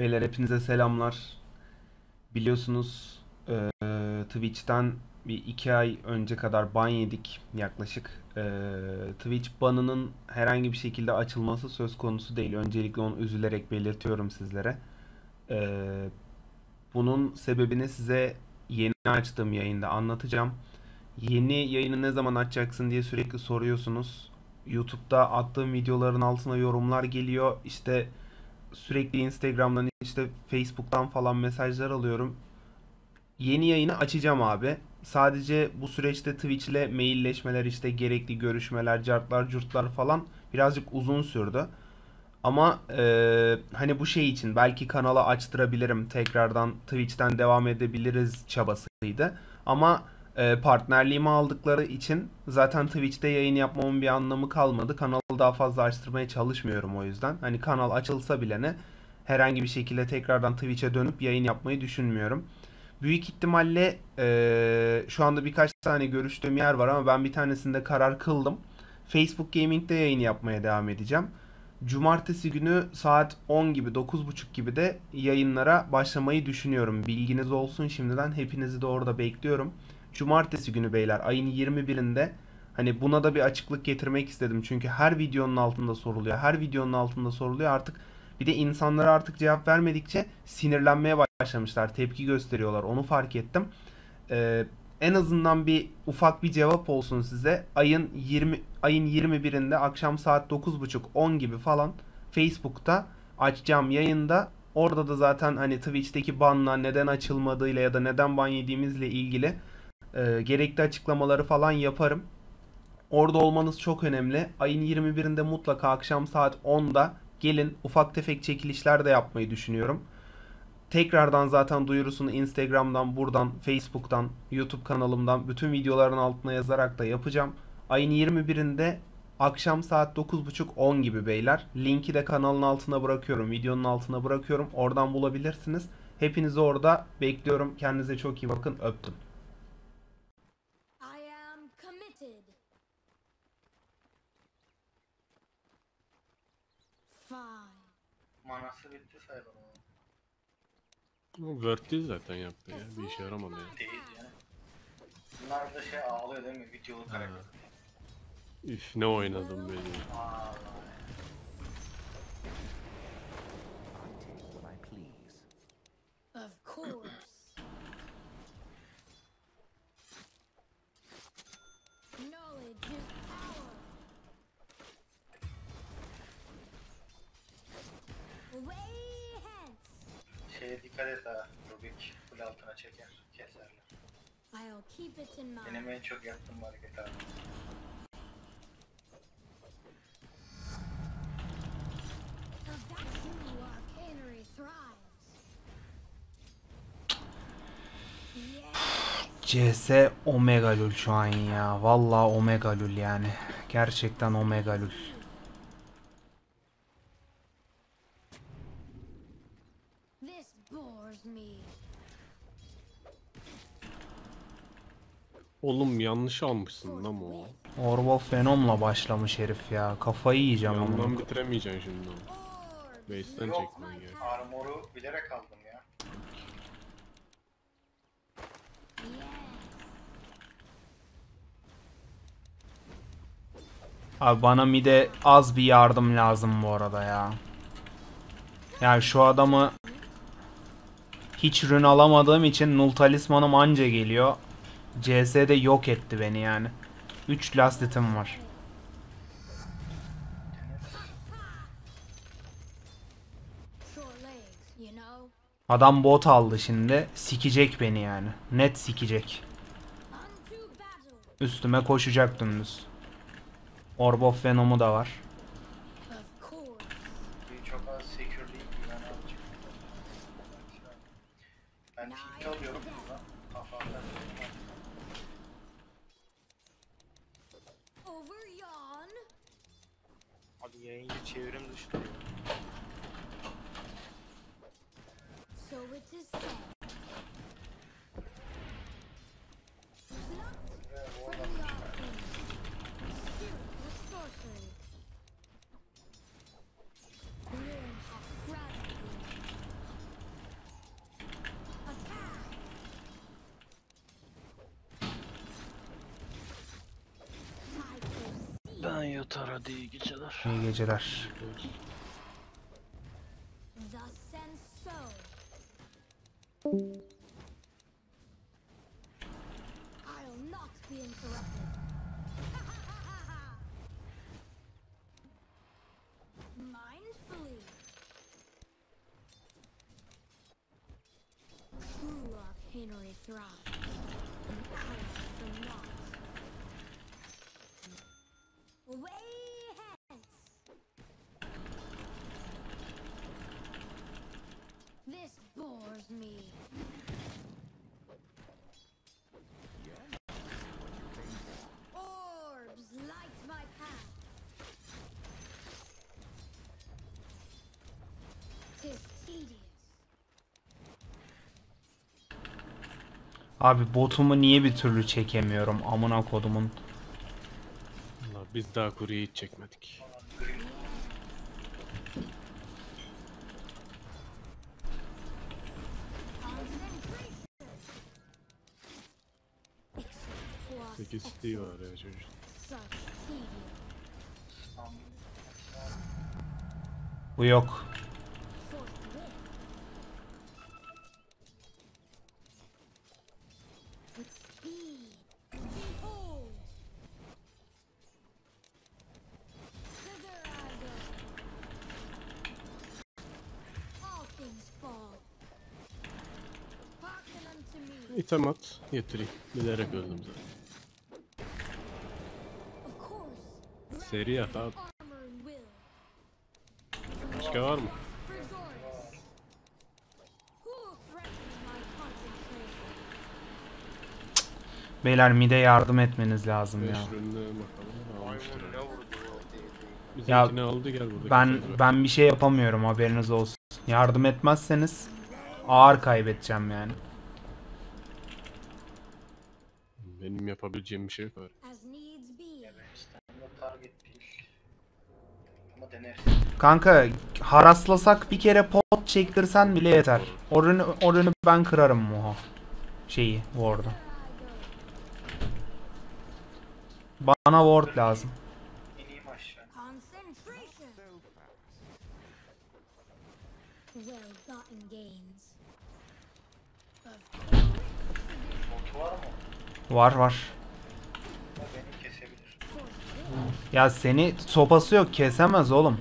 Beyler hepinize selamlar. Biliyorsunuz eee, Twitch'ten bir iki ay önce kadar ban yedik yaklaşık. Eee, Twitch banının herhangi bir şekilde açılması söz konusu değil. Öncelikle onu üzülerek belirtiyorum sizlere. Eee, bunun sebebini size yeni açtığım yayında anlatacağım. Yeni yayını ne zaman açacaksın diye sürekli soruyorsunuz. YouTube'da attığım videoların altına yorumlar geliyor. İşte sürekli Instagram'dan işte Facebook'tan falan mesajlar alıyorum. Yeni yayını açacağım abi. Sadece bu süreçte Twitch ile mailleşmeler işte gerekli görüşmeler, cartlar, curtlar falan birazcık uzun sürdü. Ama eee, hani bu şey için belki kanala açtırabilirim tekrardan Twitch'ten devam edebiliriz çabasıydı. Ama partnerliğimi aldıkları için zaten Twitch'te yayın yapmamın bir anlamı kalmadı. Kanalı daha fazla açtırmaya çalışmıyorum o yüzden. Hani kanal açılsa bile ne herhangi bir şekilde tekrardan Twitch'e dönüp yayın yapmayı düşünmüyorum. Büyük ihtimalle eee, şu anda birkaç tane görüştüğüm yer var ama ben bir tanesinde karar kıldım. Facebook Gaming'de yayın yapmaya devam edeceğim. Cumartesi günü saat 10 gibi 9.30 gibi de yayınlara başlamayı düşünüyorum. Bilginiz olsun şimdiden. Hepinizi de orada bekliyorum. Cumartesi günü beyler ayın 21'inde hani buna da bir açıklık getirmek istedim. Çünkü her videonun altında soruluyor. Her videonun altında soruluyor. Artık bir de insanlara artık cevap vermedikçe sinirlenmeye başlamışlar. Tepki gösteriyorlar. Onu fark ettim. Ee, en azından bir ufak bir cevap olsun size. Ayın 20 ayın 21'inde akşam saat 9.30-10 gibi falan Facebook'ta açacağım yayında. Orada da zaten hani Twitch'teki banla neden açılmadığıyla ya da neden ban yediğimizle ilgili e, gerekli açıklamaları falan yaparım. Orada olmanız çok önemli. Ayın 21'inde mutlaka akşam saat 10'da gelin. Ufak tefek çekilişler de yapmayı düşünüyorum. Tekrardan zaten duyurusunu Instagram'dan, buradan, Facebook'tan, YouTube kanalımdan bütün videoların altına yazarak da yapacağım. Ayın 21'inde akşam saat 9.30-10 gibi beyler. Linki de kanalın altına bırakıyorum, videonun altına bırakıyorum. Oradan bulabilirsiniz. Hepinizi orada bekliyorum. Kendinize çok iyi bakın. Öptüm. Manası bitti sayılır Word değil zaten yaptı ya. Bir işe yaramadı ya. Değil ya. Bunlar da şey ağlıyor değil mi? Videolu karakter. Üf ne oynadım böyle. Vallahi. CS Omega Lul şu an ya. Vallahi Omega Lul yani. Gerçekten Omega Lul. This bores me. Oğlum yanlış almışsın lan o. Orwell Phenom'la başlamış herif ya. Kafayı yiyeceğim Yandan onu. bitiremeyeceksin şimdi onu. Yok. çekmen gerek. Armoru bilerek aldım ya. Yes. Abi bana mide az bir yardım lazım bu arada ya. Yani şu adamı hiç rün alamadığım için Null Talisman'ım anca geliyor. CS'de yok etti beni yani. 3 last hit'im var. Adam bot aldı şimdi. Sikecek beni yani. Net sikecek. Üstüme koşacak dümdüz. Orb of Venom'u da var. Çok az. Ben tilt alıyorum. Kafamda. Hadi yayıncı çevirim geceler. İyi geceler. Thus and me. Orbs light my path. Tis tedious. Abi botumu niye bir türlü çekemiyorum amına kodumun. Biz daha kurye hiç çekmedik. 8 isteği var ya çocuk. Bu yok. İtem at getireyim. Bilerek öldüm zaten. Seri yat abi. Başka var mı? Beyler mide yardım etmeniz lazım 5 ya. ründe bakalım. Almıştır herhalde. dedi. Bizimkini aldı gel burada. Ben ben bir şey yapamıyorum haberiniz olsun. Yardım etmezseniz ağır kaybedeceğim yani. Benim yapabileceğim bir şey yok abi. Kanka haraslasak bir kere pot çektirsen bile yeter. Orunu, orunu ben kırarım muha. Şeyi ward'u. Bana ward lazım. Var? Var var. Ha, beni kesebilir. forthwith. Ya seni sopası yok kesemez oğlum.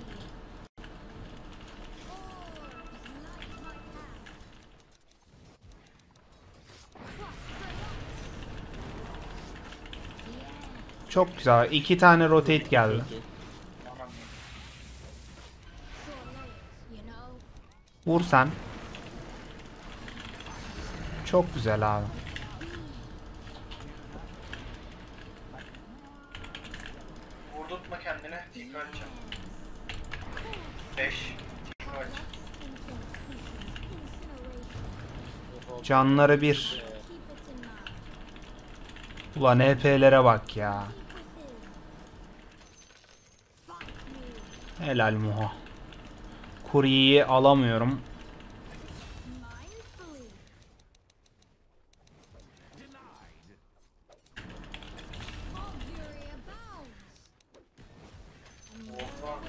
Çok güzel. İki tane rotate geldi. Vur sen. Çok güzel abi. 5. Tekrar açacağım. incineration. Canları bir. Ulan EP'lere bak ya. Helal muha. Kuryeyi alamıyorum. Mindfully. All fury abounds. And Ward well var mı?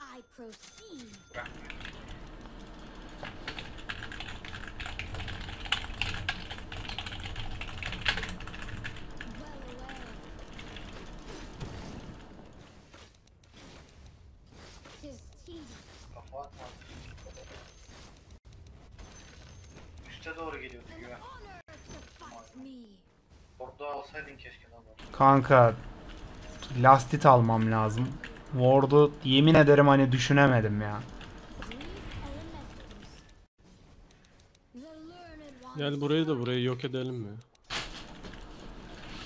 I proceed. Bırakmıyor. Well away. Tis tedious. Kafa atma. Üste doğru geliyordu güven. Orada alsaydın keşke lan. Kanka lastit almam lazım. Ward'u yemin ederim hani düşünemedim ya. Gel burayı da burayı yok edelim mi?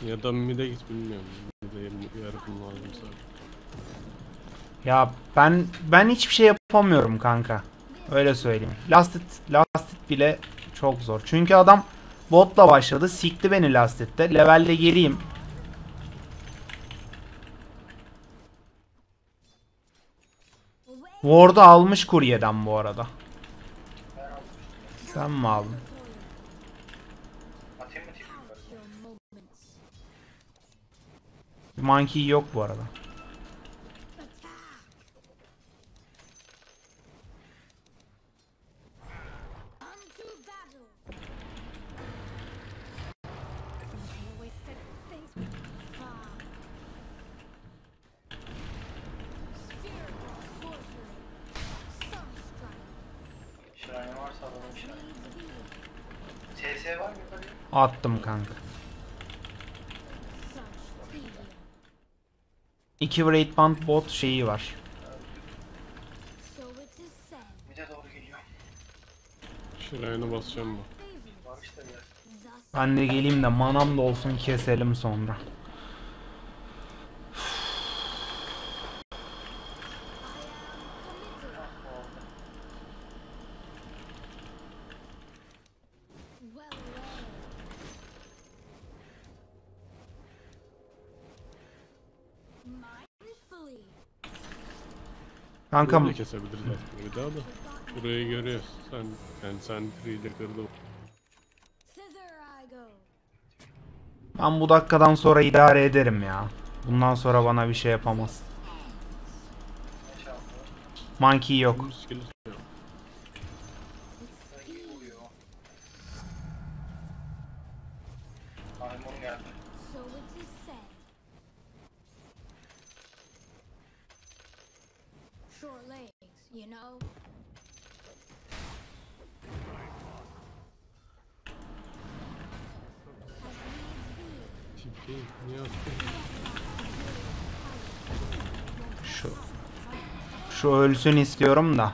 Ya da mid'e git bilmiyorum. Mid'e yardım lazım sadece. Ya ben ben hiçbir şey yapamıyorum kanka. Öyle söyleyeyim. Lastit lastit bile çok zor. Çünkü adam botla başladı. Sikti beni last hit'te. Levelde geriyim. Ward'u almış kuryeden bu arada. Sen mi aldın? Monkey yok bu arada. Varsa alalım TS var mı yukarıya? Attım kanka. 2 Wraith Band bot şeyi var. Bir de doğru geliyor. Şuraya basacağım bu. Var işte biraz. Thus Ben de geleyim de manam da olsun keselim sonra. Kankam Bunu kesebiliriz aslında bir daha da. Burayı görüyoruz. Sen, yani sen Free'de kırdı. Ben bu dakikadan sonra idare ederim ya. Bundan sonra bana bir şey yapamaz. Monkey yok. Short legs, you know. Tipi niye attın? Şu şu ölsün istiyorum da.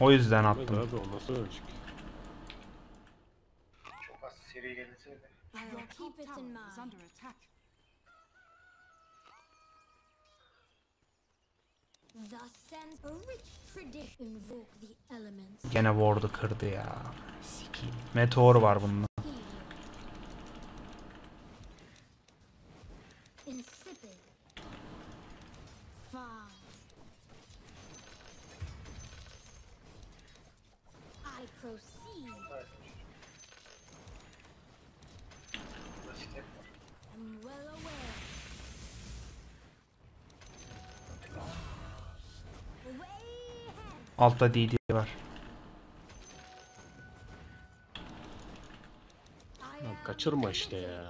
O yüzden Evet attım. abi o nasıl ölecek? Çok az seri gelirse de. Gene ward'u kırdı ya. Sikeyim. Meteor var bunda. Altta DD var. Kaçırma işte ya.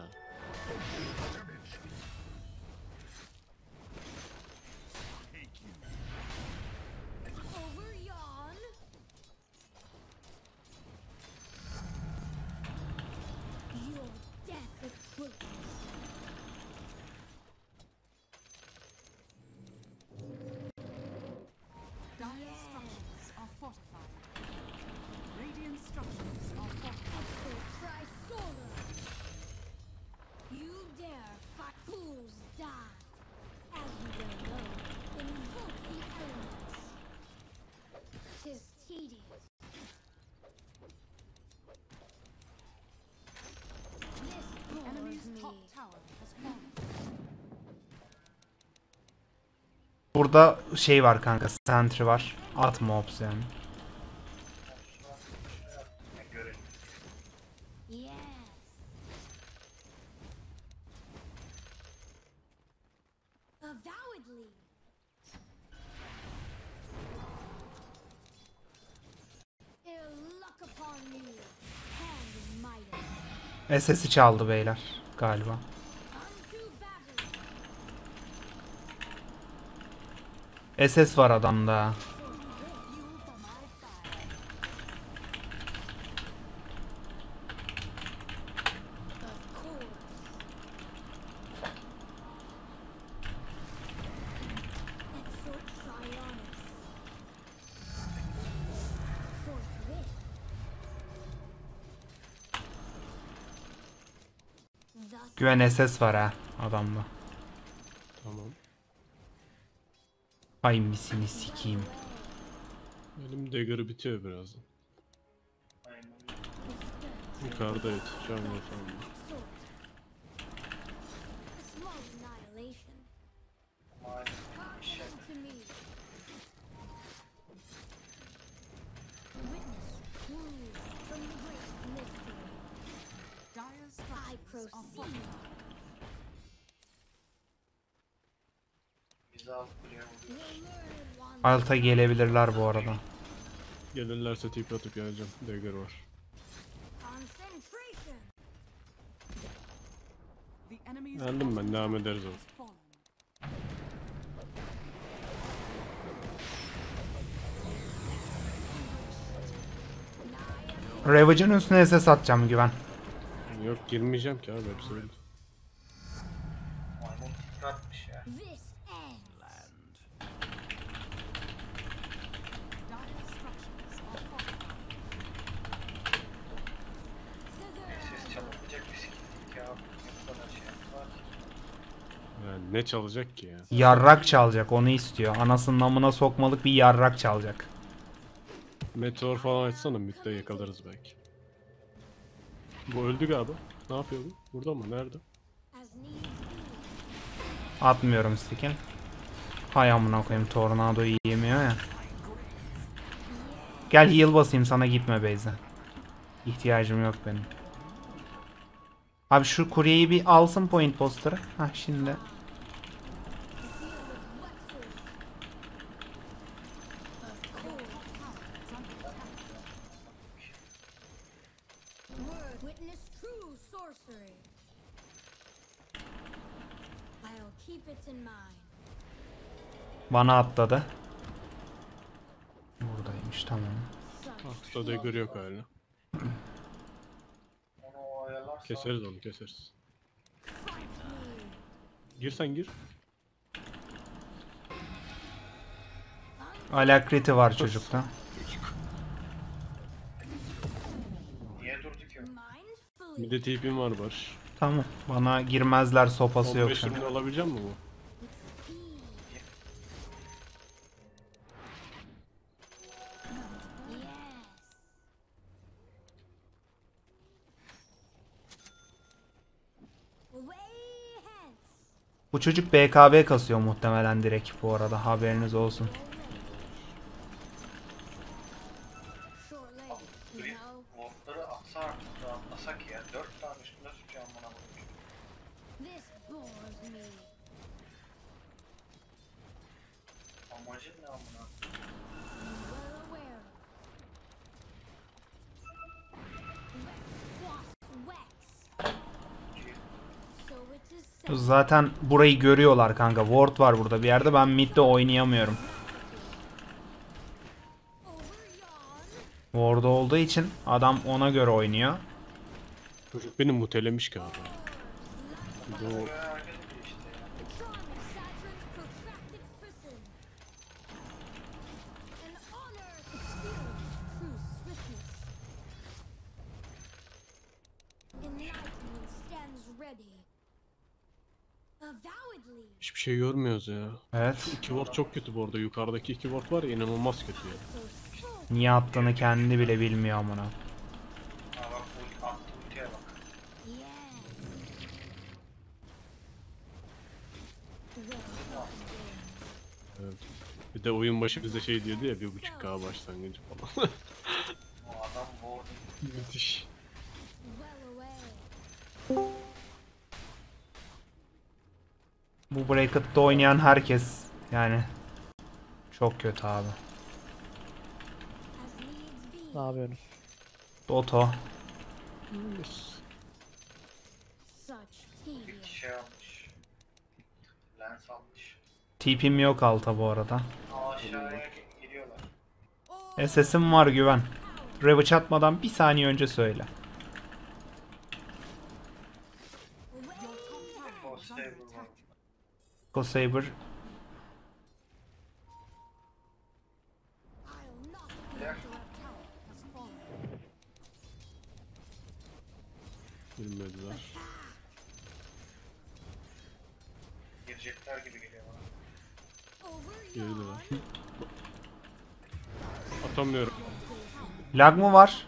Burada şey var kanka. Sentry var. Atma ops yani. SS'i çaldı beyler galiba. SS var adamda. Güven SS var ha adamda. Tamam. Ay misini sikeyim. Benim dagger bitiyor birazdan. Yukarıda yetişeceğim efendim. Alta gelebilirler bu arada. Gelirlerse tip atıp geleceğim. Dagger var. Geldim ben devam ederiz o. Ravage'ın üstüne SS atacağım güven. Yok girmeyeceğim ki abi hepsi öldü. Maymun ya. Ses çalınacak bir. Ne kadar şey. Yani ne çalacak ki ya? Yarrak çalacak onu istiyor. Anasının amına sokmalık bir yarrak çalacak. Meteor falan açsana midde yakalarız belki. Bu öldü galiba. Ne yapıyor bu? Burada mı? Nerede? Atmıyorum stick'in. Hay amına koyayım tornado yiyemiyor ya. Gel heal basayım sana gitme Beyza. İhtiyacım yok benim. Abi şu kuryeyi bir alsın point poster'ı. Hah şimdi. Bana atladı. Buradaymış tamam. Ah, dagger yok hala. Keseriz onu keseriz. Gir sen gir. Alakriti var çocukta. Mindfully. Midde TP'm var Barış. Tamam. Bana girmezler sopası yok 15 şu an. ürünü alabilecek mi bu? Bu çocuk BKB kasıyor muhtemelen direkt bu arada haberiniz olsun. Zaten burayı görüyorlar kanka. Ward var burada bir yerde. Ben midde oynayamıyorum. Ward olduğu için adam ona göre oynuyor. Çocuk beni mutelemiş galiba. Hiçbir şey görmüyoruz ya. Evet. İki ward çok kötü bu arada. Yukarıdaki iki ward var ya inanılmaz kötü ya. Niye attığını kendi bile bilmiyor amına. Evet. Bir de oyun başı bize şey diyordu ya bir buçuk K başlangıcı falan. Müthiş. Bu bracket'ta oynayan herkes yani çok kötü abi. Ne yapıyorsunuz? Doto. Şey almış. Lens almış. TP'm yok alta bu arada. Aşağıya giriyorlar. SS'im var güven. Ravage atmadan bir saniye önce söyle. O stable var. Go Saber. I'll not be Yeah. interrupted. Has fallen. Bilmediler. Girecekler gibi geliyor bana. Girdiler. Atamıyorum. Lag mı var?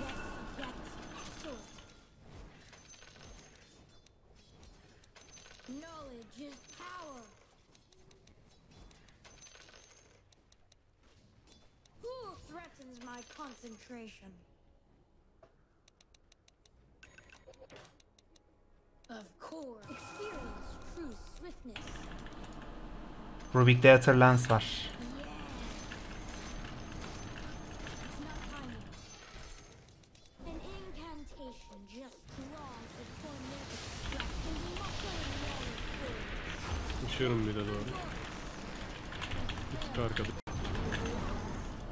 Rest gets short. Knowledge is power. shortens my concentration. Of course. Experience true swiftness. Rubik Theater Lens var. Uçuyorum bir de doğru. Bir arkada.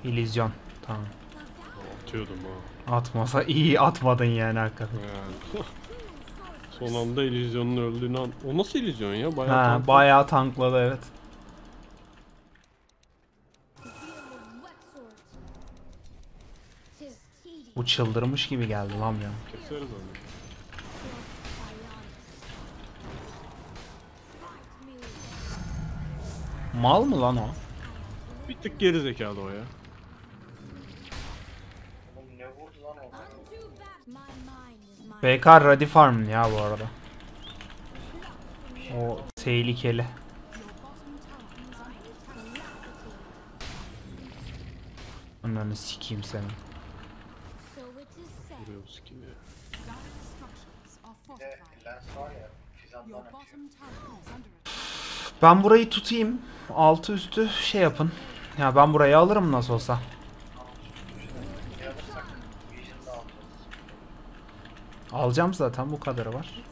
İllüzyon. Tamam. Atıyordum ha. Atmasa iyi atmadın yani hakikaten. Yani. Son anda illüzyonun öldüğünü an... O nasıl illüzyon ya? Bayağı Ha, tank- bayağı tankladı evet. Bu çıldırmış gibi geldi lan ya. Keseriz onu. Mal mı lan o? Bir tık geri zekalı o ya. BK Ready Farm ya bu arada. O tehlikeli. Ananı sikeyim senin. Ben burayı tutayım. Altı üstü şey yapın. Ya ben burayı alırım nasıl olsa. Alacağım zaten bu kadarı var.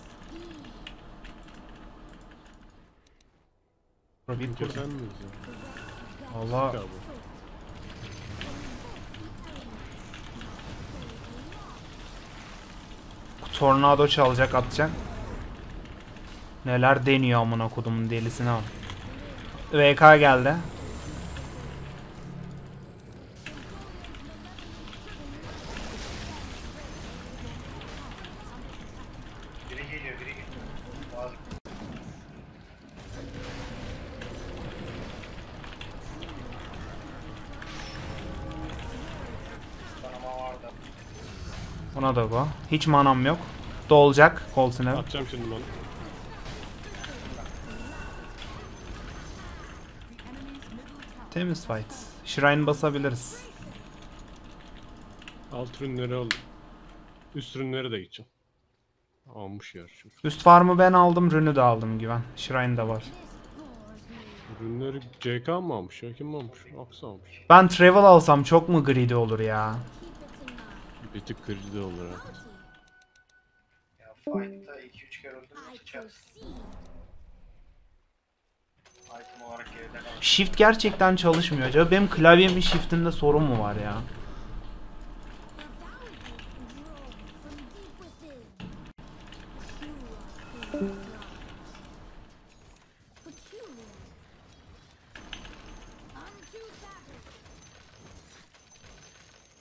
Allah tornado çalacak atacak. Neler deniyor amına kodumun delisine bak. VK geldi. Biri geliyor, biri geliyor. Da go. Hiç manam yok. Dolacak Colts'ine. Atacağım şimdi ben. Temiz fight. Shrine basabiliriz. Alt ürünleri al. Üst ürünleri de gideceğim. Almış yer çünkü. Üst farmı ben aldım, rünü de aldım güven. Shrine de var. Ürünleri CK mı almış ya? Kim almış? Aksa almış. Ben travel alsam çok mu greedy olur ya? Bir tık kırıcı olur ha. Ya fight'ta 2-3 kere öldüm sıçar. proceed. Item olarak geride kalmış. Shift gerçekten çalışmıyor. Acaba benim klavyemin shift'inde sorun mu var ya?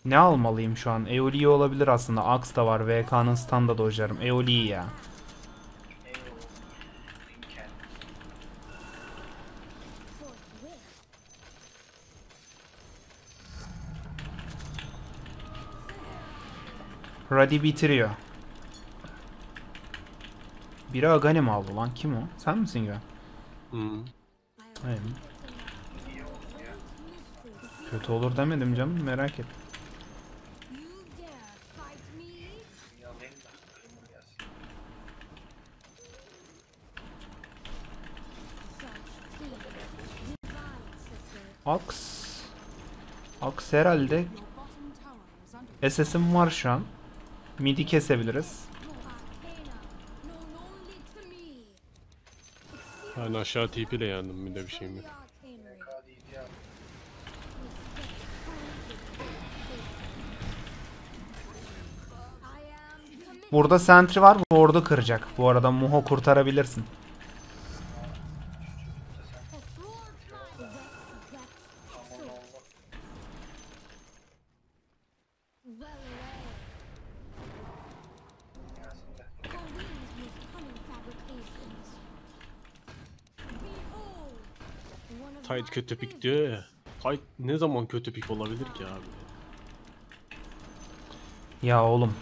Ne almalıyım şu an? Eoli olabilir aslında. Axe da var. VK'nın standa dojlarım. Eoli ya. Radi bitiriyor. Biri Agani mi aldı lan? Kim o? Sen misin Güven? Hı. Hayır. Ya. Kötü olur demedim canım. Merak et. Axe. Axe herhalde SS'im var şu an. Midi kesebiliriz. Yani aşağı TP ile yendim bir de bir şeyim yok. Arcanery. KD'yi ya. I am committed. Burada sentry var. Ward'u kıracak. Bu arada Muho kurtarabilirsin. My kötü pik diyor ya. Tight ne zaman kötü pik olabilir ki abi? Ya oğlum.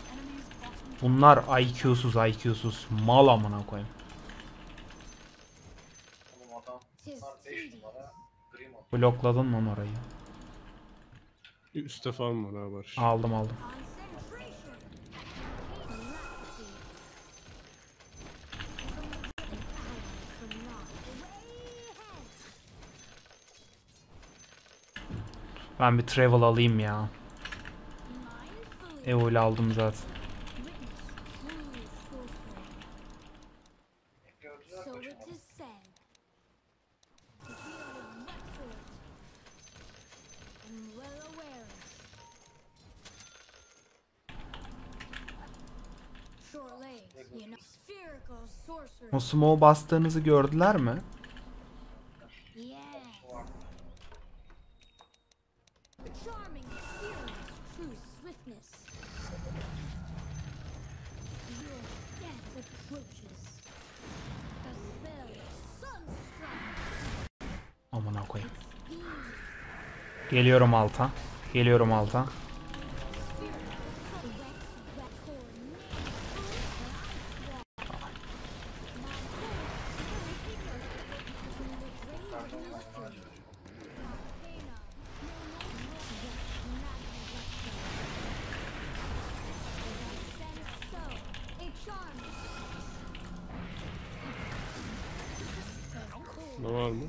Bunlar IQ'suz IQ'suz. Mal amına koyayım. Oğlum adam. Bunlar 5 numara. Grim oldu. Blokladın mı orayı? Üste falan var ha Barış. Aldım aldım. Ben bir travel alayım ya. Mindfully. Evo ile aldım zaten. Witness true sorcery. Gördüler So Geliyorum alta. Geliyorum alta. Ne var mı?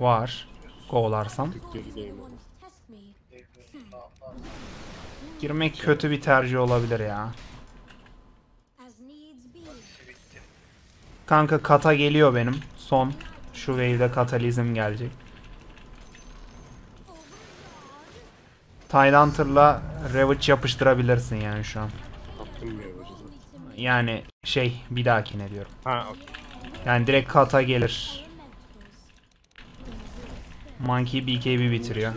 Var. Kovalarsam. Tık gerideyim. Bekliyorsun, daha- daha- Girmek kötü bir tercih olabilir ya. Kanka kata geliyor benim. Son. Şu wave'de katalizm gelecek. Tidehunter'la Ravage yapıştırabilirsin yani şu an. Yani şey bir dahakine diyorum. Ha okey. Yani direkt kata gelir. Monkey BKB bitiriyor.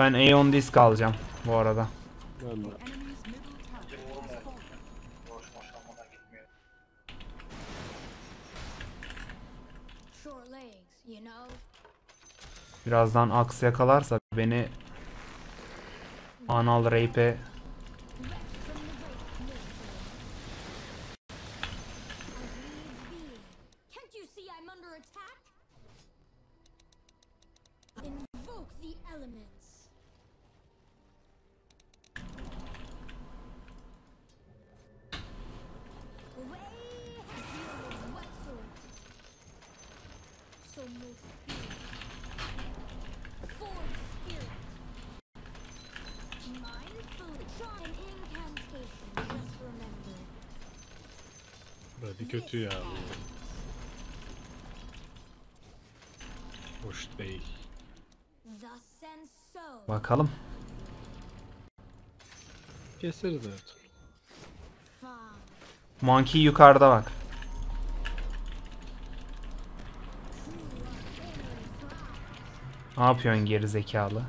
Ben Aeon Disc alacağım bu arada. Ben de. Birazdan Axe yakalarsa beni anal rape'e Keseriz evet. Monkey yukarıda bak. Ne yapıyorsun geri zekalı?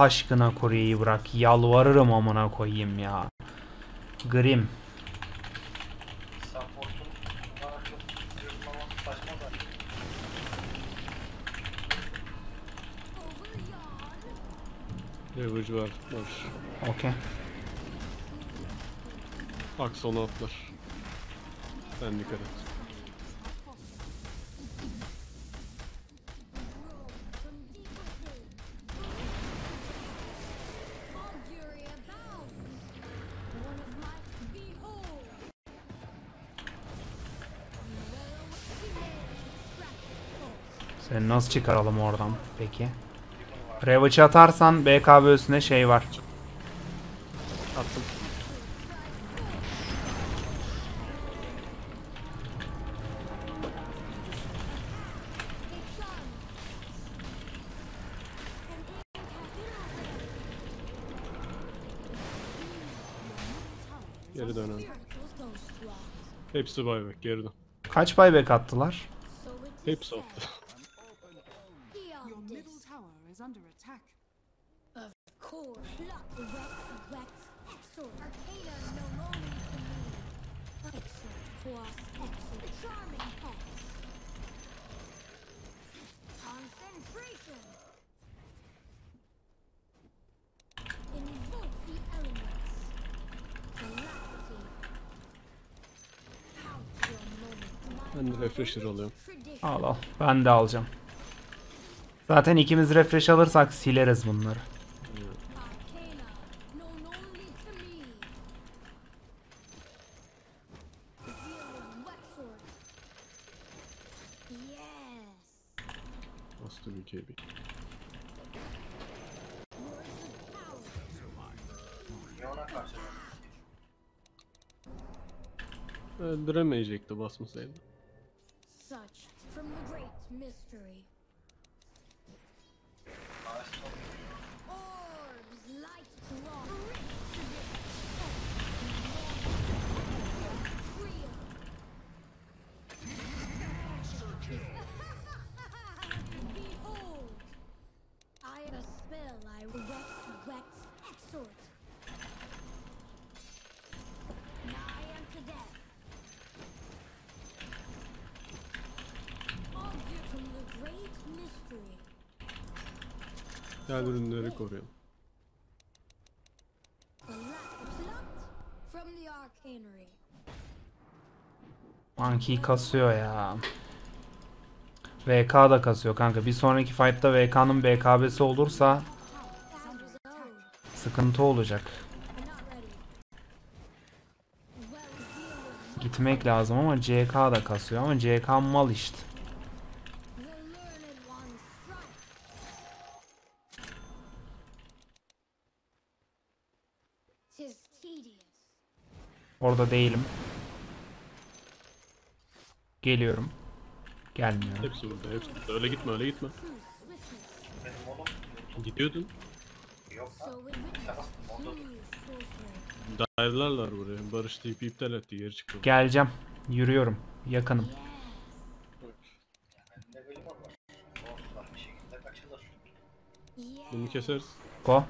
Allah aşkına Kore'yi bırak. Yalvarırım amına koyayım ya. Grim. Leverage var. Barış. Okey. Aksona atlar. Sen dikkat et. Seni nasıl çıkaralım oradan peki? Ravage atarsan BKB üstüne şey var. Attım. Geri dönelim. Hepsi buyback geri dön. Kaç buyback attılar? Hepsi attı. Refresher alıyorum. Al al. Ben de alacağım. Zaten ikimiz refresh alırsak sileriz bunları. Arcana, known only to history. Arcanery. Monkey kasıyor ya. VK da kasıyor kanka. Bir sonraki fight'ta VK'nın BKB'si olursa sıkıntı olacak. Gitmek lazım ama CK da kasıyor ama CK mal işte. Orada değilim. Geliyorum. Gelmiyorum. Hepsi burada, hepsi burada. Öyle gitme, öyle gitme. Benim oğlum Gidiyordun. yok lan. Sen. Dive'larlar buraya. Barış TP iptal etti, geri çıktı. Geleceğim. Yürüyorum. Yakınım. Benim de böyle var. Dostlar bir şekilde kaçılır. Yes. Bunu keseriz. Go.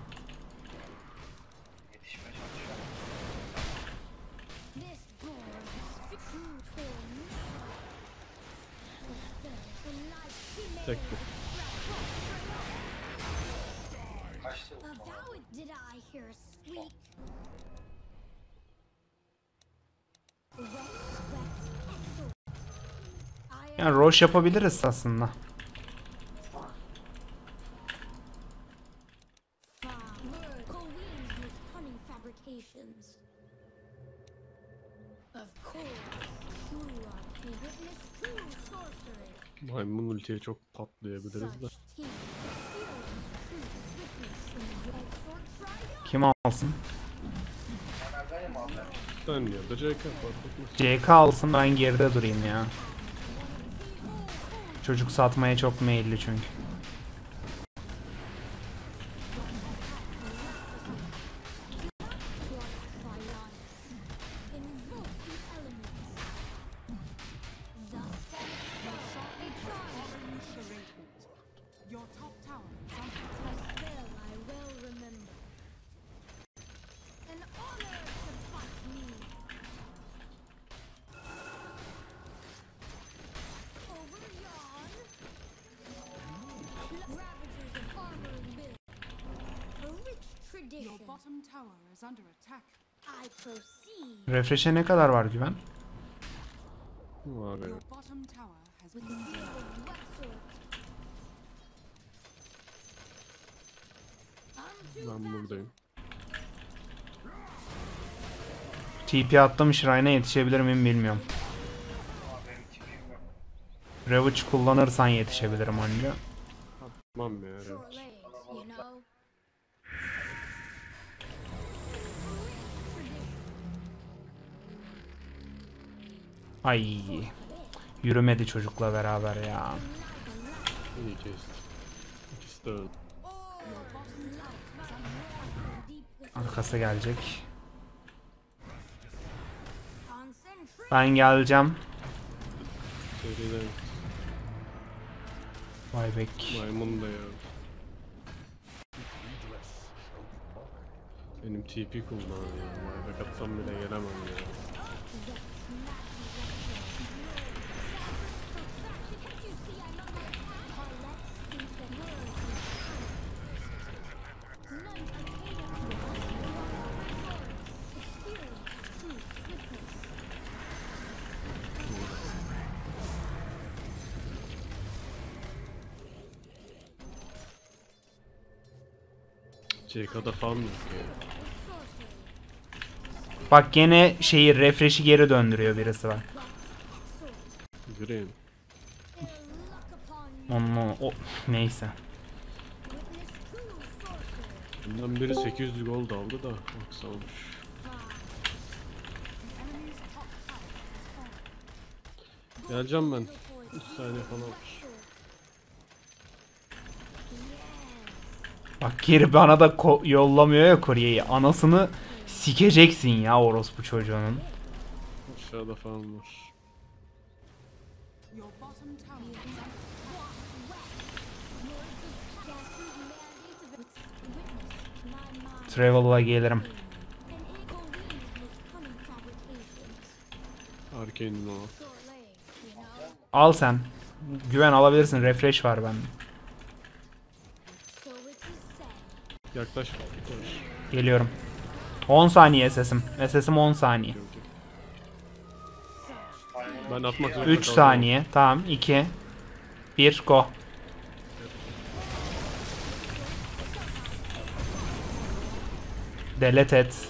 Exor. I Yani Roche yapabiliriz aslında. Ultiye çok patlayabiliriz de. Kim alsın? Sen ya da etmez. CK alsın ben geride durayım ya. Çocuk satmaya çok meyilli çünkü. Refresh'e ne kadar var güven? Var. Unto Ben buradayım. TP attım Shrine'a yetişebilir miyim bilmiyorum. Ravage kullanırsan yetişebilirim anca. Tamam ya. Short Ay. Yürümedi çocukla beraber ya. Arkası gelecek. Ben geleceğim. Vay bek. maymun da ya. Benim TP kullanıyor ya. Mayback atsam bile gelemem ya. CK'da falan ya. Bak gene şeyi refresh'i geri döndürüyor birisi bak. Green. Onu o neyse. Bundan biri 800 gold aldı da Max almış. Geleceğim ben. 3 saniye falan var. Bak geri bana da yollamıyor ya kuryeyi. Anasını sikeceksin ya orospu çocuğunun. Aşağıda falan var. Travel'la gelirim. Arcane'in o. Al sen. Güven alabilirsin. Refresh var bende. Yaklaş. Geliyorum. 10 saniye SS'im. SS'im 10 saniye. Ben atmak zorunda 3 kaldım. saniye. Tamam. 2 1 go. Delete et.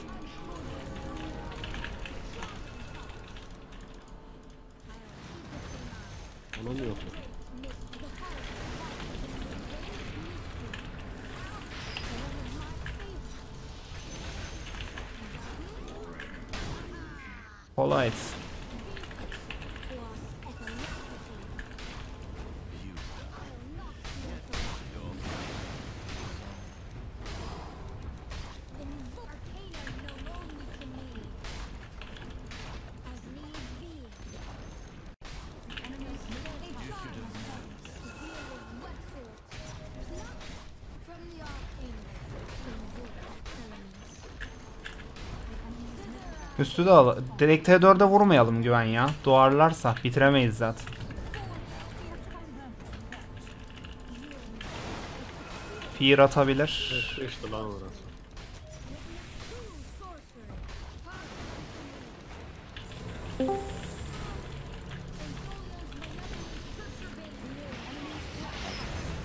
polite Üstü de al. Direkt T4'e vurmayalım güven ya. Doğarlarsa bitiremeyiz zaten. Fear atabilir. Refresh'ti lan orası.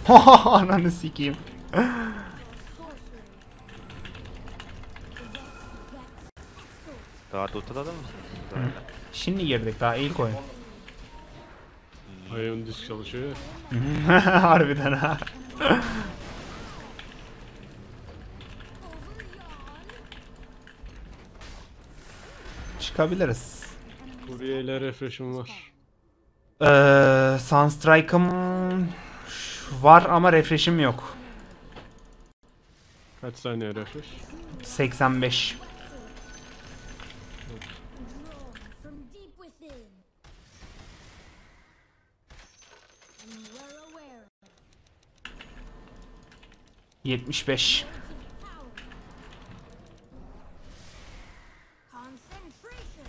Ananı sikeyim. Dota'da da mısınız? Şimdi girdik daha ilk oyun. Ion disk çalışıyor ya. Harbiden ha. Çıkabiliriz. Kurye ile refresh'im var. Ee, Sunstrike'ım var ama refresh'im yok. Kaç saniye refresh? 85. 75. power. Concentration.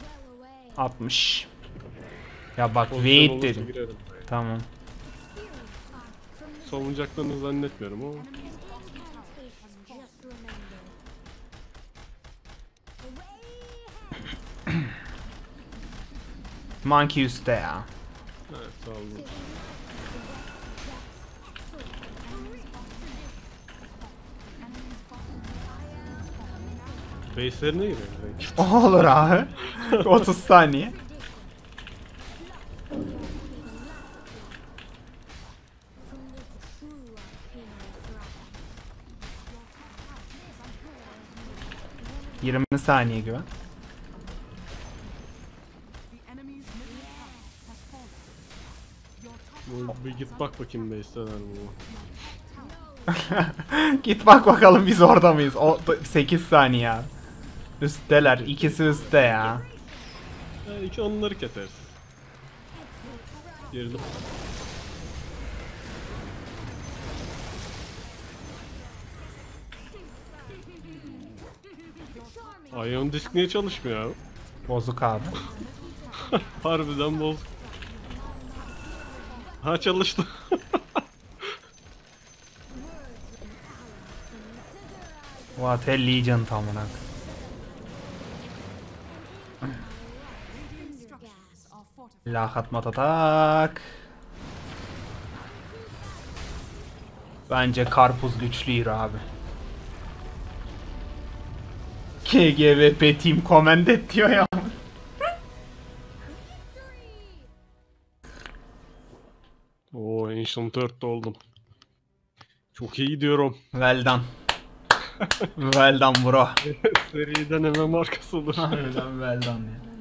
Well away. 60. Ya bak Pozisyon wait dedim. girerim. Tamam. Savunacaklarını zannetmiyorum ama. Monkey üstte ya. Sağ olun. Base'lerine girelim. Olur abi. 30 saniye. 20 saniye güven. Bir git bak bakayım mi bu. Git bak bakalım biz orada mıyız? O 8 saniye. Üstteler. ikisi üstte ya. Belki onları keseriz. Girdim. Ion disk niye çalışmıyor abi? Bozuk abi. Harbiden bozuk. Ha çalıştı. What a legend amına. Structures are fortified. Lahat matatak. Bence karpuz güçlüyür abi. KGVP Team Command diyor ya. Ancient Earth'te oldum. Çok iyi gidiyorum. Well done. well done bro. Seriden hemen markası olur. Harbiden well done ya.